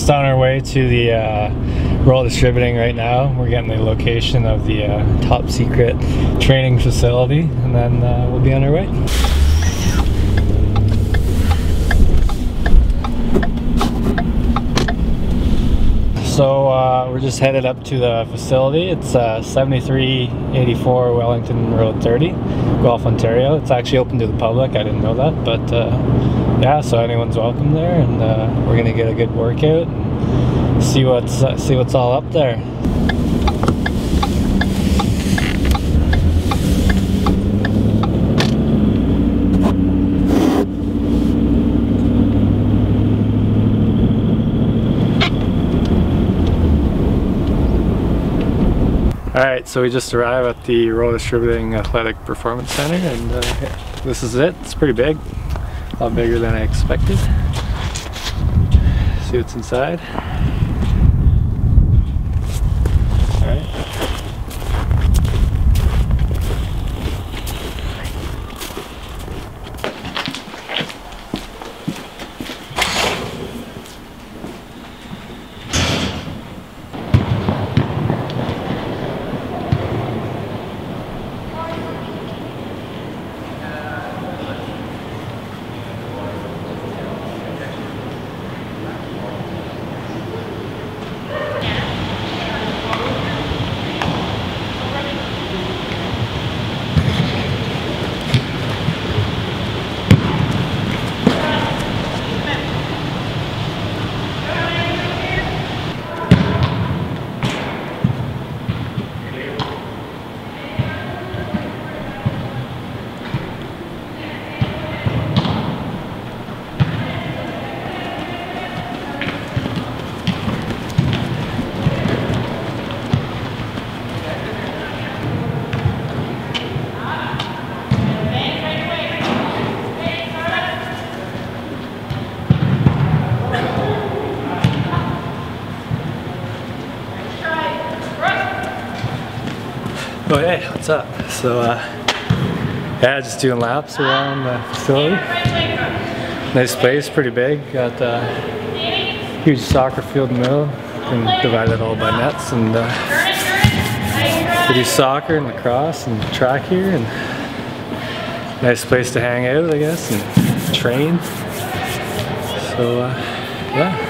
just on our way to the uh, Distributing right now. We're getting the location of the uh, top secret training facility and then uh, we'll be on our way. So uh, we're just headed up to the facility. It's uh, 7384 Wellington Road 30, Guelph, Ontario. It's actually open to the public. I didn't know that, but uh, yeah. So anyone's welcome there, and uh, we're gonna get a good workout and see what's see what's all up there. Alright, so we just arrived at the Royal Distributing Athletic Performance Center and uh, this is it. It's pretty big. A lot bigger than I expected. See what's inside. Oh hey, what's up? So uh, yeah, just doing laps around the facility. Nice place, pretty big. Got a uh, huge soccer field in the middle. Can divide it all by nets and uh, we do soccer and lacrosse and track here and nice place to hang out I guess and train. So uh, yeah.